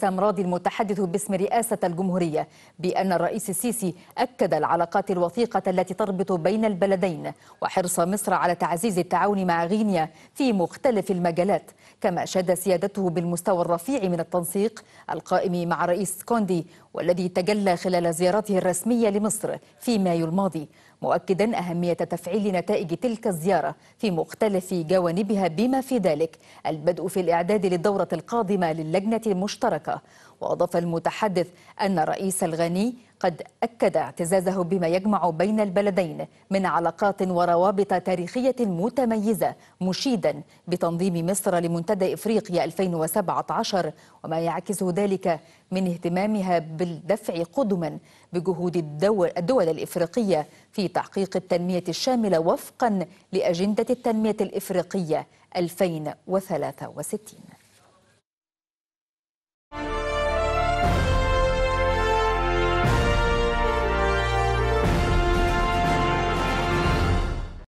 سام راضي المتحدث باسم رئاسة الجمهورية بأن الرئيس السيسي أكد العلاقات الوثيقة التي تربط بين البلدين وحرص مصر على تعزيز التعاون مع غينيا في مختلف المجالات كما شاد سيادته بالمستوى الرفيع من التنسيق القائم مع رئيس كوندي والذي تجلى خلال زيارته الرسمية لمصر في مايو الماضي. مؤكدا أهمية تفعيل نتائج تلك الزيارة في مختلف جوانبها بما في ذلك البدء في الإعداد للدورة القادمة للجنة المشتركة. وأضاف المتحدث أن الرئيس الغني قد أكد اعتزازه بما يجمع بين البلدين من علاقات وروابط تاريخية متميزة مشيدا بتنظيم مصر لمنتدى إفريقيا 2017 وما يعكس ذلك من اهتمامها بالدفع قدما بجهود الدول, الدول الإفريقية في تحقيق التنمية الشاملة وفقا لأجندة التنمية الإفريقية 2063